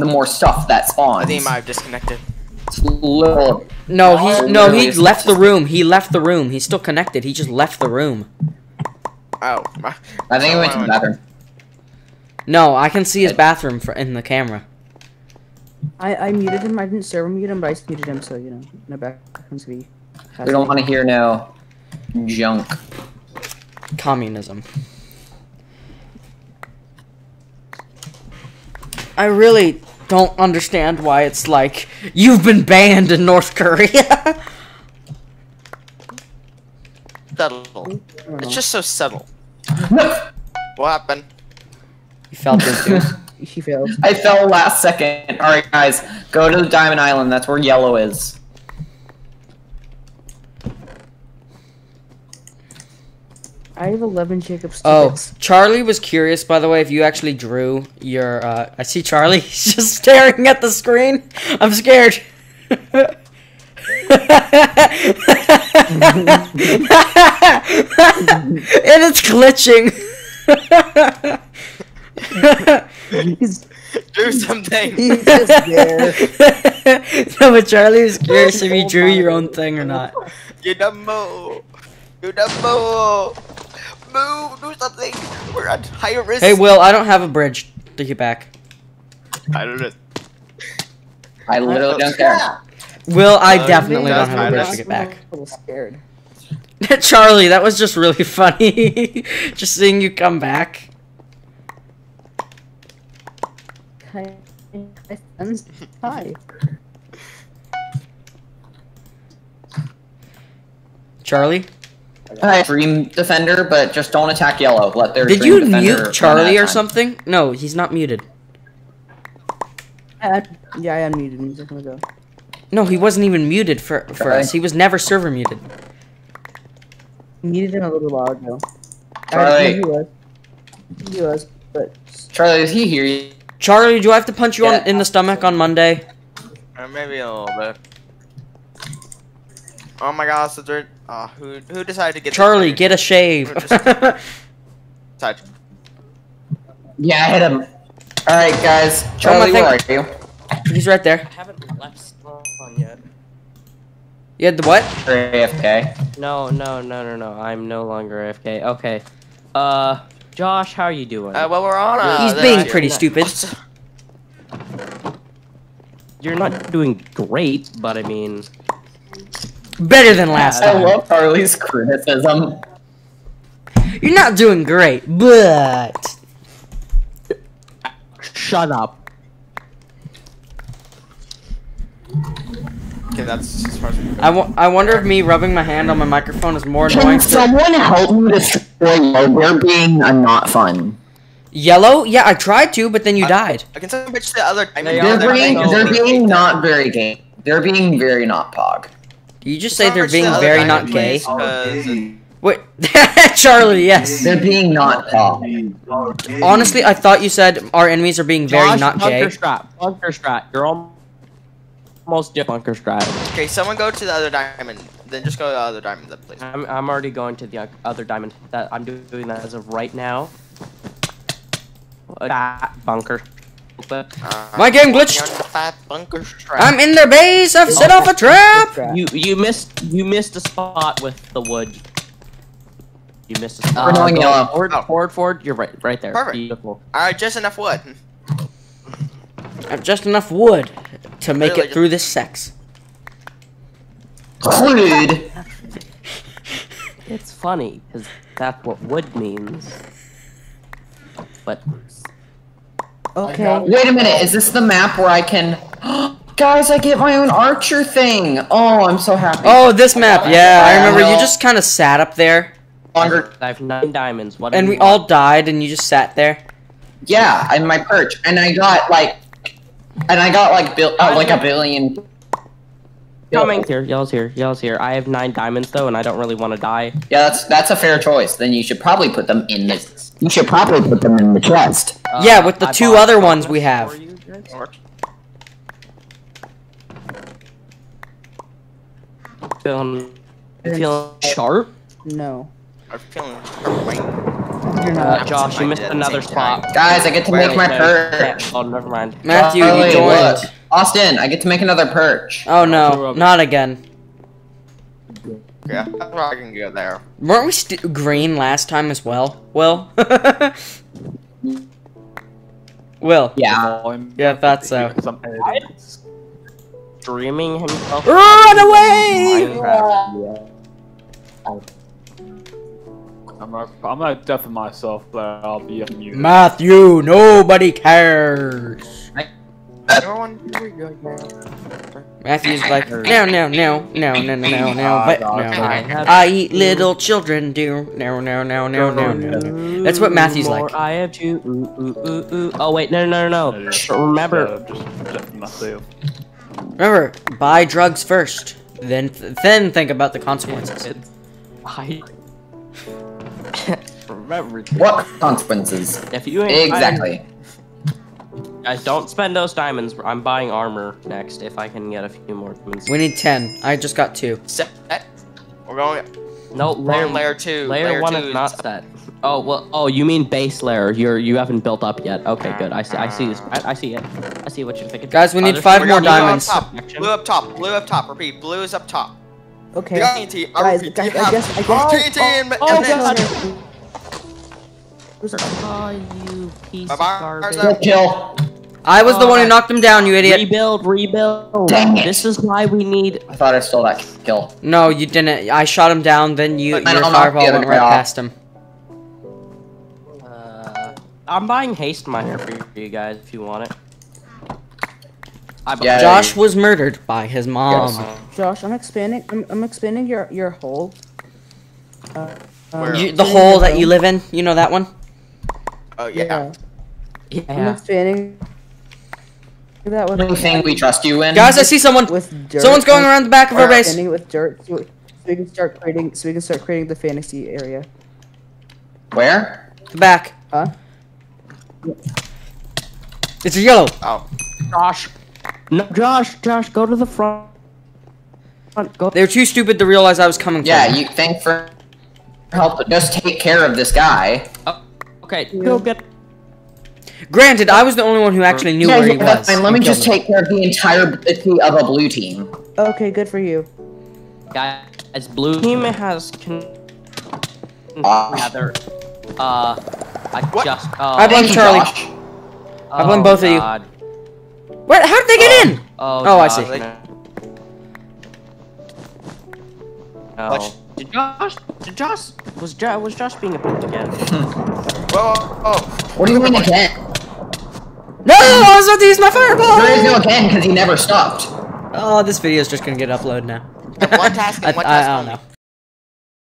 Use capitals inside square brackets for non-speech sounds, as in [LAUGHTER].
the more stuff that spawns. I think he might have disconnected. It's little- No, Oh, he no, he left the room. He left the room. He's still connected. He just left the room. Oh, my. I think he went to the bathroom. No, I can see his bathroom for, in the camera. I, I muted him. I didn't server mute him, but I just muted him, so you know, no background be. We don't want to hear no junk. Communism. I really don't understand why it's like you've been banned in North Korea. [LAUGHS] Subtle. It's just so subtle. [LAUGHS] What happened? you felt it too. She failed. I fell last second. All right, guys, go to the Diamond Island. That's where yellow is. I have 11 Jacob Oh. Charlie was curious, by the way, if you actually drew your. Uh, I see Charlie. He's [LAUGHS] just staring at the screen. I'm scared. [LAUGHS] and it's glitching. He's, Do something. he's just there. [LAUGHS] no, but Charlie was curious if you drew your own thing or not. You dumbo. You dumbo. Move. Do something. We're at higher risk. Hey, Will, I don't have a bridge to get back. I don't know. I literally don't care. Will, I Uh, definitely don't have a bridge that's to get back. a little scared. [LAUGHS] Charlie, that was just really funny. [LAUGHS] just seeing you come back. Hi. Hi. friends. Hi. Charlie, Uh, Hi, Dream Defender, but just don't attack yellow. Let their did you Defender mute Charlie or time. something? No, he's not muted. I, yeah, I unmuted him a second ago. No, he wasn't even muted for for Okay. us. He was never server muted. Muted him a little while ago. Charlie. I, he was. He was, but Charlie, is he here? you? Charlie, do I have to punch you Yeah. on in the stomach on Monday? Or maybe a little bit. Oh my gosh, is there, uh, who who decided to get Charlie, guy? get a shave. Decided- [LAUGHS] Yeah, I hit him. All right, guys. Charlie, my where are you? he's right there. I haven't left Spawn yet. You had the what? You're AFK. No, no, no, no, no. I'm no longer AFK. Okay. Uh, Josh, how are you doing? Uh, well, we're on. Uh, He's being pretty stupid. You're not doing great, but I mean, Better than last I time. love Charlie's criticism. You're not doing great, but shut up. Okay, that's as far as we go. I, w- I wonder if me rubbing my hand on my microphone is more annoying. Can For someone help me destroy yellow? They're being a not fun. Yellow? Yeah, I tried to, but then you I- died. I can send a bitch the other. I mean, They They're they're being being- they're they're being not very game. They're being very not pog. Did you just say they're being very not gay? Because Wait, [LAUGHS] Charlie, yes. They're being not pog. Honestly, I thought you said our enemies are being very Josh, not bunker gay. strat. Bunker strat. You're almost dip bunker strat. okay, someone go to the other diamond. Then just go to the other diamond, then please. I'm, I'm already going to the other diamond. That I'm doing that as of right now. That bunker. But Uh, My game working glitched. on the fat bunker strat. I'm in their base. I've set off a trap. you you missed you missed a spot with the wood. You missed a spot. We're going go yellow. Forward, Oh. forward, forward. You're right, right there. Perfect. Beautiful. All right, just enough wood. I have just enough wood to make Really, it through this sex. Crude. It's funny because that's what wood means. But okay. Wait a minute. Is this the map where I can? [GASPS] Guys, I get my own archer thing. Oh, I'm so happy. Oh, this map. Yeah, I remember. You just kind of sat up there, longer. I have nine diamonds. What? and we want? all died, and you just sat there. Yeah, I'm my perch, and I got like, and I got like bil- uh, like a billion. coming here. Yellow's here. Yellow's here. I have nine diamonds though, and I don't really want to die. Yeah, that's that's a fair choice. Then you should probably put them in the. You should probably put them in the chest. Uh, Yeah, with the I two other ones we have. for. Feeling, feeling sharp. No. I'm feeling right. You're Uh. Josh, you missed another same time. spot. Guys, I get to make my Okay. perch. Oh, never mind. Matthew, you Charlie, joined. look. Austin, I get to make another perch. Oh no, not again. Yeah, I can go there. Weren't we st- green last time as well? Will? [LAUGHS] Will. Yeah. Yeah, I thought so. Streaming himself. Run away! Minecraft. I'm gonna, I'm gonna deafen myself, but I'll be unmuted. Matthew, nobody cares. Everyone, Matthew's like, no, no, no, no, no, no, no, no, Ah, but no, I no. I eat little children do. No, no, no, no, no, no. That's what Matthew's like. I have you. Ooh, ooh, ooh, ooh. Oh wait, no, no, no, no. Remember, uh, just deafen myself. Remember, buy drugs first, then then think about the consequences. I. Remember, What consequences? if you ain't Exactly. Guys, don't spend those diamonds. I'm buying armor next if I can get a few more diamonds. We need ten. I just got two. set. Eh, we're going. no, layer layer two. Layer, one two is not set. Oh well. Oh, you mean base layer? You're you haven't built up yet. Okay, good. I see. I see this. I, I see it. I see what you're thinking. Guys, we need Other five more Blue up diamonds. top. Blue up top. Blue up top. Repeat. Blue is up top. Okay. TNT. Guys, repeat. guys, I guess- I guess- TNT oh, and oh, and God. then- Oh, you piece of Bye-bye. garbage. Good kill. I was the one who Uh, knocked him down, you idiot. Rebuild, rebuild. Dang it. This is why we need. I thought I stole that kill. No, you didn't. I shot him down, then you But your I'll fireball went right off. past him. Uh, I'm buying haste miner for you guys if you want it. I Yeah. Josh was murdered by his mom. Yes. Josh, I'm expanding. I'm, I'm expanding your your hole. Uh, Where? You, the hole that you live in, you know that one? Oh yeah. Yeah. I'm expanding. That with Anything we trust you in? Guys, I see someone. with dirt. Someone's going around the back of our base. Expanding it with dirt, so, so we can start creating. So we can start creating the fantasy area. Where? The back. Huh? It's a yellow. Oh. Josh. No, Josh. Josh, go to the front. Front. Go. They were too stupid to realize I was coming. Yeah, you thank for help, but just take care of this guy. Oh, Okay. Go get. Granted, I was the only one who actually knew yeah, where he yeah, that's was. fine. Let me just him. take care of the entire of a blue team. Okay, good for you. Guys, blue team has. Con- Ah. rather. Uh. I What? just. Uh, I blame Thank Charlie. Josh. I blame oh, both of you. God. What? How did they get in? Oh, Oh, I see. no. No. What? Did Josh? Did Josh? Was Josh? Was Josh being a pimp again? Whoa, whoa, whoa. What do you mean again? No, I was about to use my fireball. There is no again because he never stopped. Oh, this video is just gonna get uploaded now. One task and I, one I, task I don't know.